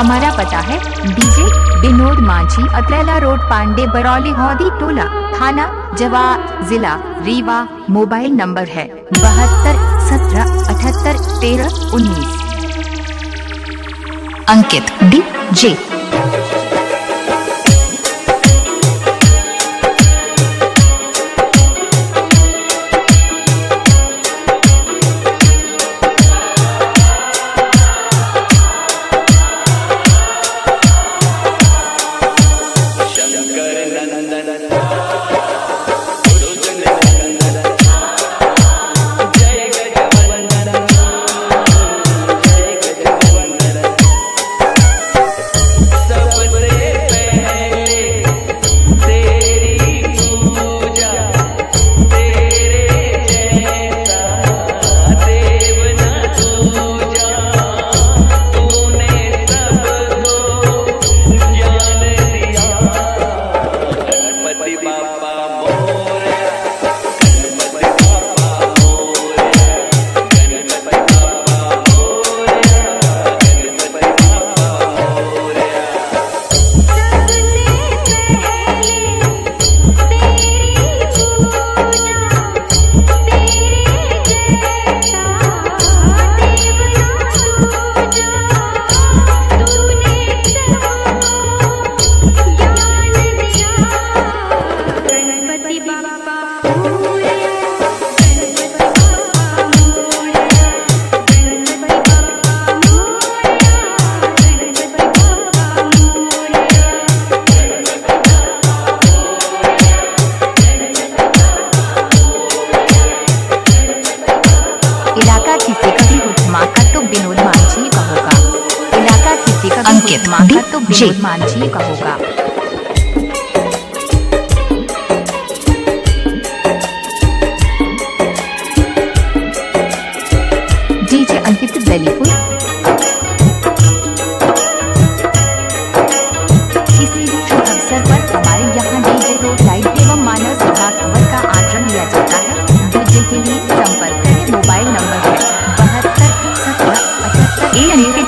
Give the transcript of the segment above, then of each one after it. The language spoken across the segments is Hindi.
हमारा पता है, डीजे, बिनोद मांझी, अतरेला रोड, पांडे, बरौली, हौदी, टोला, थाना, जवा, जिला, रीवा, मोबाइल नंबर है, बहत्तर, सत्रह, अठहत्तर, तेरह, उन्नीस। अंकित डी जे अंकित तो जे। मांझी का होगा। डीजे अंकित दलीपुर किसी भी शुभ अवसर पर हमारे यहाँ डीजे रोड लाइट एवं मानव सेवा खबर का आचरण लिया जाता है। डीजे के लिए संपर्क करें मोबाइल नंबर है बहत्तर सत्रह एक।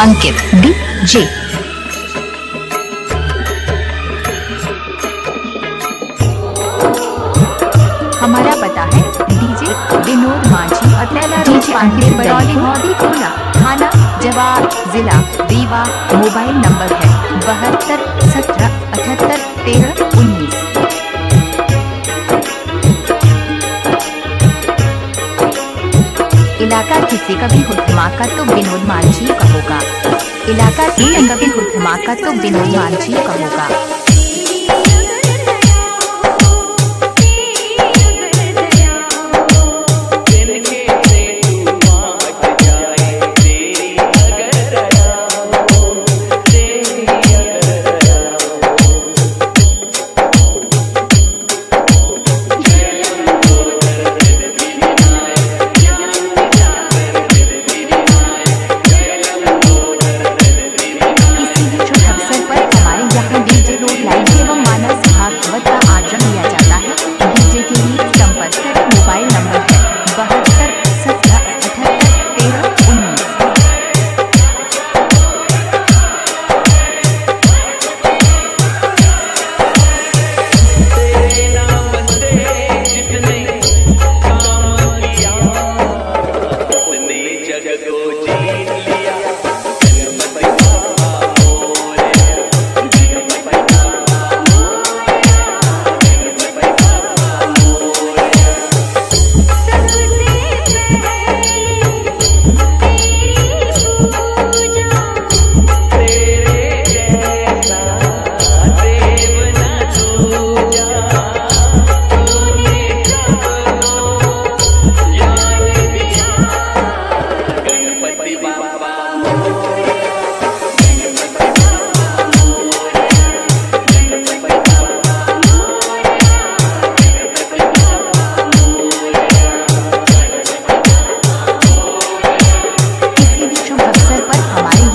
अंकित डी जे हमारा पता है डीजे विनोद मांझी अतैला डीजे अंकित बरौली हौदी टोला थाना जवाब जिला रीवा मोबाइल नंबर है बहत्तर सत्रह अठहत्तर तेरह उन्नीस। इलाका किसी का भी हो धमाका तो विनोद मांझी का होगा। इलाका किसी का भी हो धमाका तो विनोद मांझी का होगा।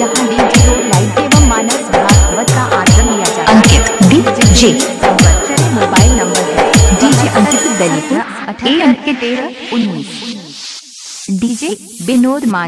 हमारे यहाँ डीजे रोड लाइव एवं मानस भागवत का आश्रम लिया जाता Ankit D J mobile number है। डीजे अंकित दलित। ए अंकित तेरह उन्नीस। डीजे विनोद मान